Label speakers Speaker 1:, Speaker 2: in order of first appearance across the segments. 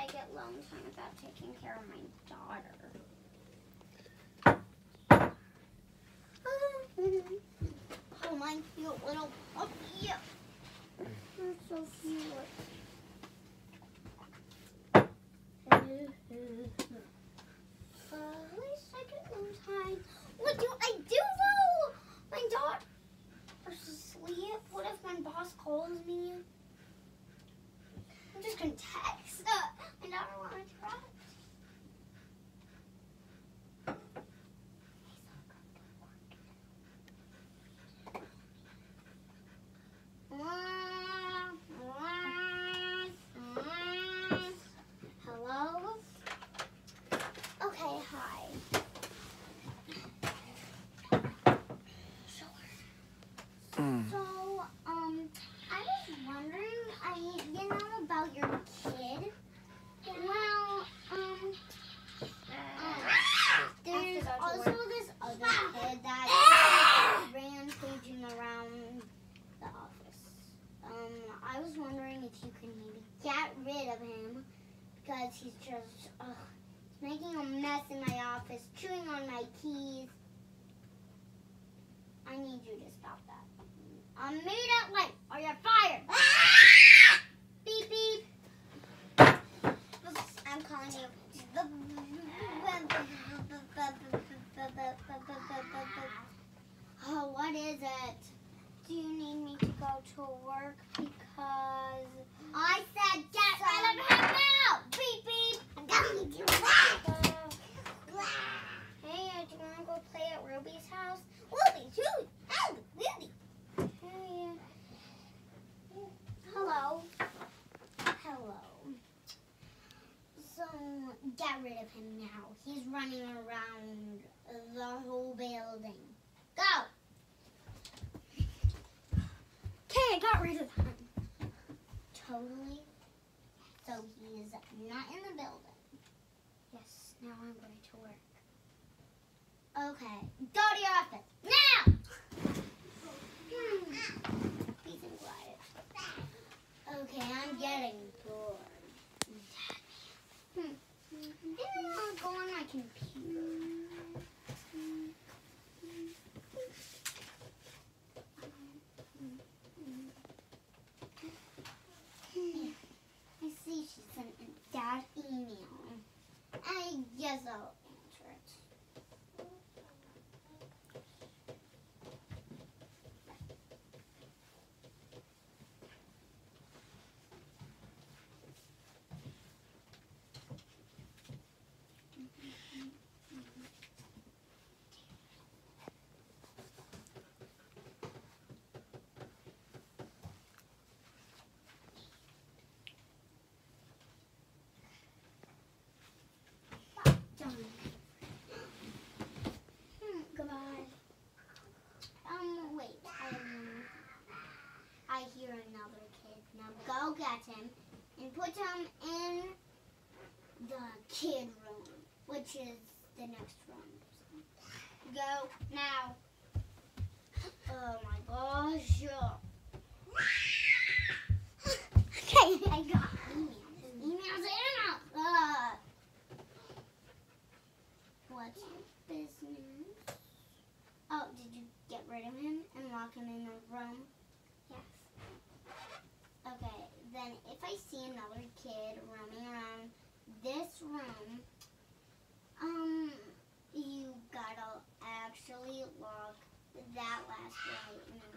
Speaker 1: I get loan time without taking care of my daughter. oh, my cute little puppy. You're so cute. him now. He's running around the whole building. Go! Okay, I got rid of him. Totally. So he is not in the building. Yes, now I'm going to work. Okay, go to your office. Now! Hmm. Okay, I'm getting bored. put them in the kid room, which is the next room. So go now. Oh my gosh. okay, I got emails. Emails in What's your business? Oh, did you get rid of him and lock him in the room? I see another kid roaming around this room, um, you gotta actually lock that last way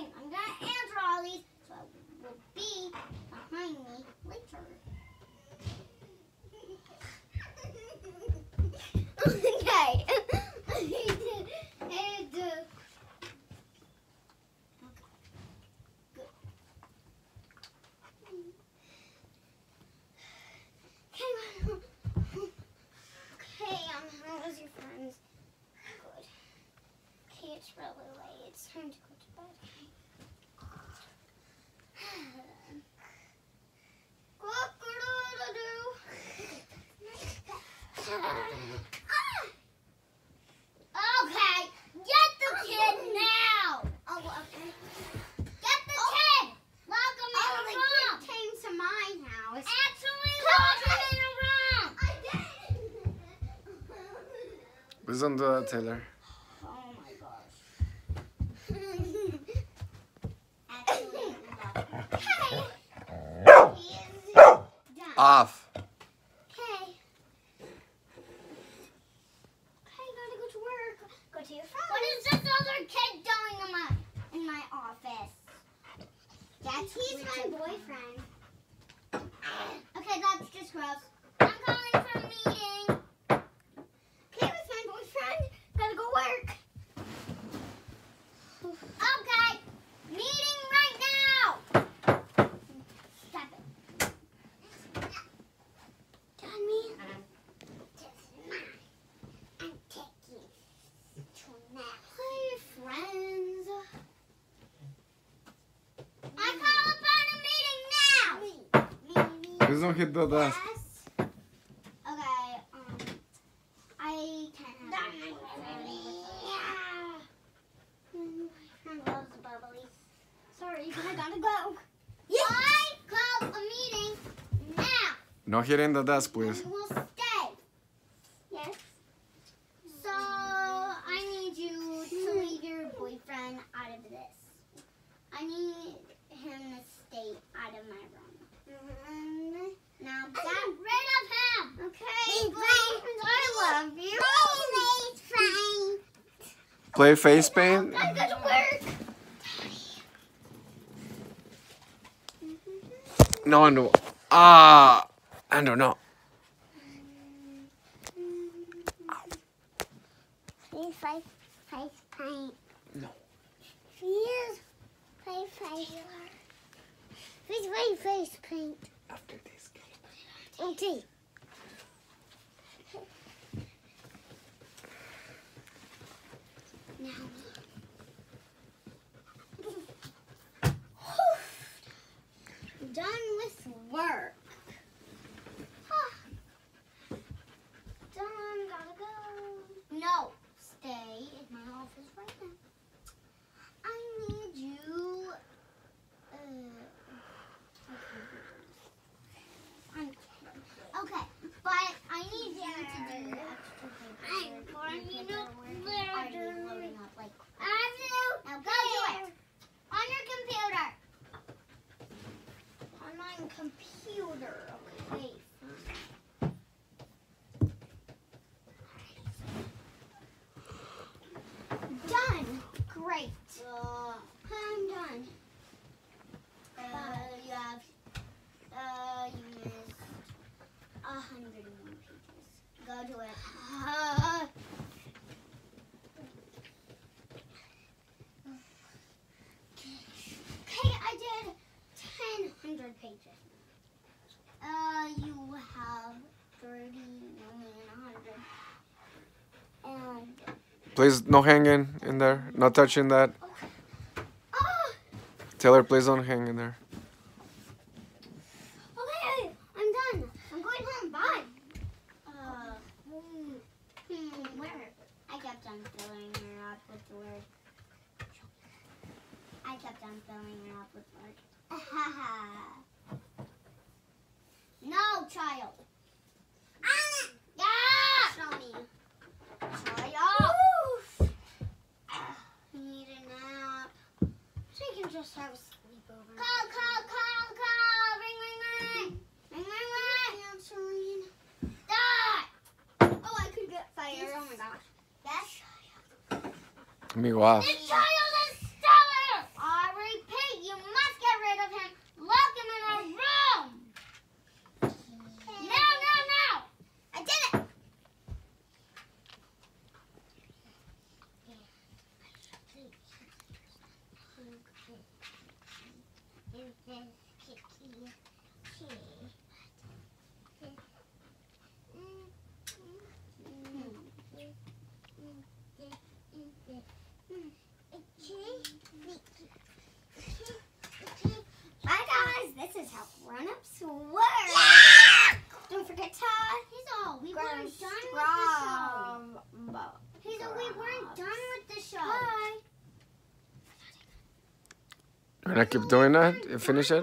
Speaker 1: time. I'm
Speaker 2: Please don't do that, Taylor.
Speaker 1: Oh my gosh. Actually, hey. He is done.
Speaker 2: Off.
Speaker 1: Okay. Okay, gotta go to work. Go to your friends. What is this other kid doing in my in my office? That's he's my boyfriend. Okay, that's just gross. I'm calling for a meeting. Okay, with my boyfriend. Gotta go work. Okay, meeting right now. Stop it. Done me. I'm taking Hey, friends. I call upon a meeting now.
Speaker 2: Please don't hit the desk.
Speaker 1: Yes. Okay. Um, I can have my bubbly. My bubbly. Sorry, but I gotta go. I call a meeting now.
Speaker 2: No hitting the desk, please.
Speaker 1: You will stay. Yes. So I need you to leave your boyfriend out of this. I need him to stay out of my room. Now get rid of him. Okay. I love you. Please, fine.
Speaker 2: Play face paint.
Speaker 1: Gotta go to work.
Speaker 2: No, no. Ah, I don't know.
Speaker 1: Please face face paint.
Speaker 2: No.
Speaker 1: Please face face. Please face face paint.
Speaker 2: After this game.
Speaker 1: Okay. Done with work. Done, gotta go. No, stay in my office right now. I need you. Uh, I'm. Okay, but I need you to do extra paperwork. I'm going to Already loading up like Now go do it. On your computer. On my computer. Okay. Done. Great. I'm done. Uh, you have, uh, you missed a hundred and one pages. Go to it. Uh, okay, I did ten hundred pages. Uh, you have thirty million hundred. And
Speaker 2: Please, no hanging in there. No touching that.
Speaker 1: oh,
Speaker 2: Taylor, please don't hang in there.
Speaker 1: Okay, I'm done. I'm going home. Bye. Uh, hmm, hmm, where? I kept on filling her up with the word. I kept on filling her up with word. no, child. Ah, yeah. Show me. Child. Need a nap. So you can just have a sleepover. Call, call, call, call. Ring, ring, ring. Ring, ring, ring. Answering. Die. Oh, I could get fired. Oh my gosh. Yes.
Speaker 2: Amigo, off.
Speaker 1: This child
Speaker 3: this kitty. Bye guys, this is how grown-ups work.
Speaker 1: You're gonna keep doing that? You finish it?